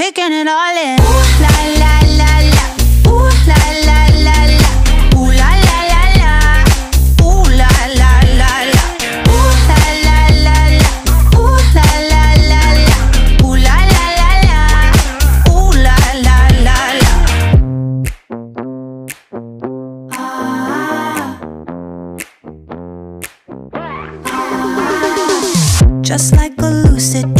taking it all in. Ooh la la la la, ooh la la la la, ooh la la la la, ooh la la la la, ooh la la la la, ooh la la la la, ooh la la la la, ooh la la la la. Just like a lucid dream